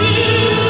you.